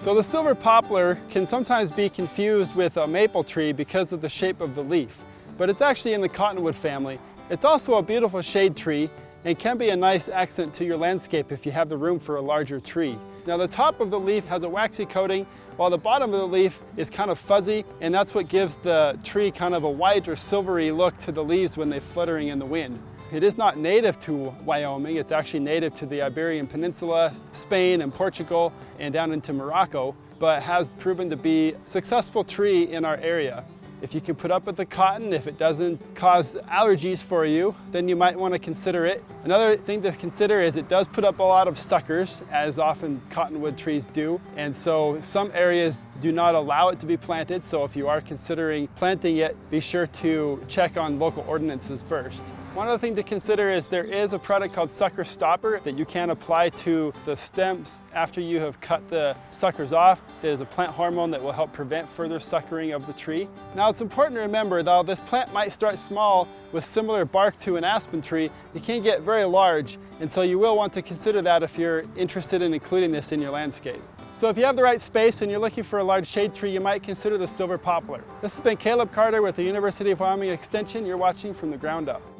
So the silver poplar can sometimes be confused with a maple tree because of the shape of the leaf, but it's actually in the cottonwood family. It's also a beautiful shade tree and can be a nice accent to your landscape if you have the room for a larger tree. Now the top of the leaf has a waxy coating while the bottom of the leaf is kind of fuzzy and that's what gives the tree kind of a white or silvery look to the leaves when they're fluttering in the wind. It is not native to Wyoming, it's actually native to the Iberian Peninsula, Spain and Portugal and down into Morocco, but has proven to be a successful tree in our area. If you can put up with the cotton, if it doesn't cause allergies for you, then you might want to consider it. Another thing to consider is it does put up a lot of suckers, as often cottonwood trees do. And so some areas do not allow it to be planted. So if you are considering planting it, be sure to check on local ordinances first. One other thing to consider is there is a product called Sucker Stopper that you can apply to the stems after you have cut the suckers off. There's a plant hormone that will help prevent further suckering of the tree. Now it's important to remember though this plant might start small with similar bark to an aspen tree, it can get very large and so you will want to consider that if you're interested in including this in your landscape. So if you have the right space and you're looking for a large shade tree, you might consider the silver poplar. This has been Caleb Carter with the University of Wyoming Extension. You're watching from the ground up.